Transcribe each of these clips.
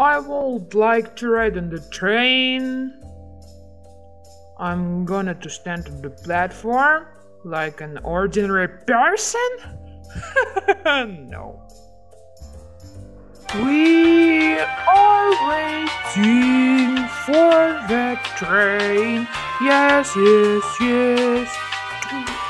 I would like to ride on the train. I'm gonna to stand on the platform like an ordinary person? no. We are waiting for the train. Yes, yes, yes.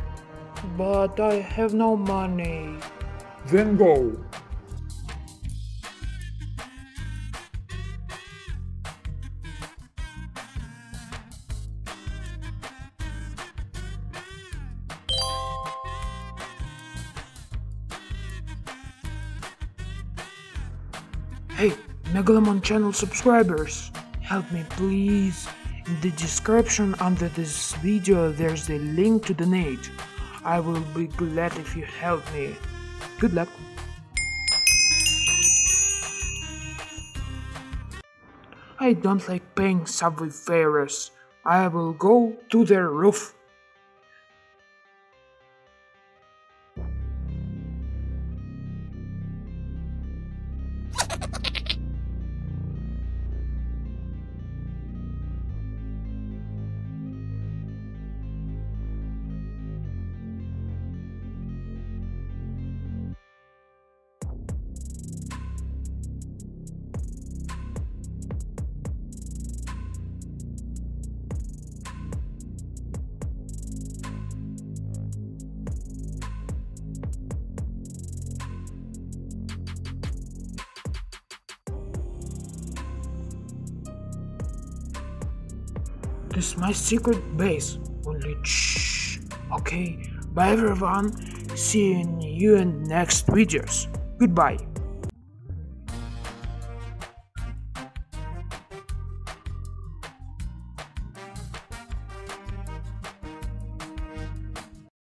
But I have no money. Then go. Hey, MegaLemon channel subscribers, help me please. In the description under this video there's a link to donate. I will be glad if you help me. Good luck. I don't like paying subway fares. I will go to the roof. This is my secret base. Only shh. Okay. Bye everyone. See you in next videos. Goodbye.